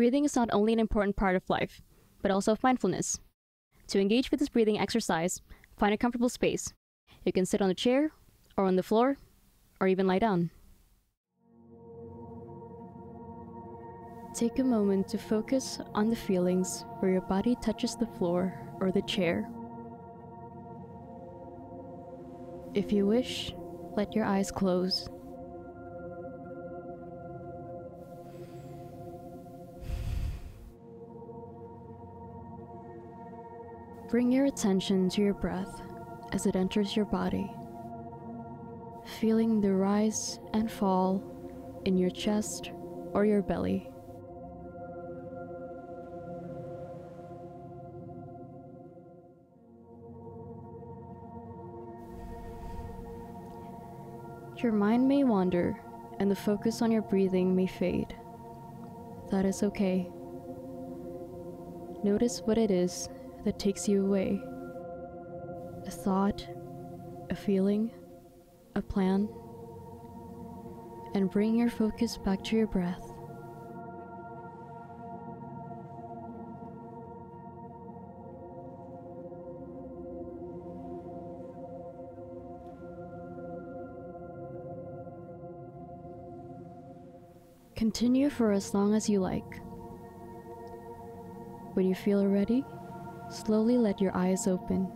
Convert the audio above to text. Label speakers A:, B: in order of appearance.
A: Breathing is not only an important part of life, but also of mindfulness. To engage with this breathing exercise, find a comfortable space. You can sit on a chair, or on the floor, or even lie down. Take a moment to focus on the feelings where your body touches the floor or the chair. If you wish, let your eyes close. Bring your attention to your breath as it enters your body, feeling the rise and fall in your chest or your belly. Your mind may wander and the focus on your breathing may fade. That is okay. Notice what it is that takes you away a thought, a feeling, a plan, and bring your focus back to your breath. Continue for as long as you like. When you feel ready, slowly let your eyes open.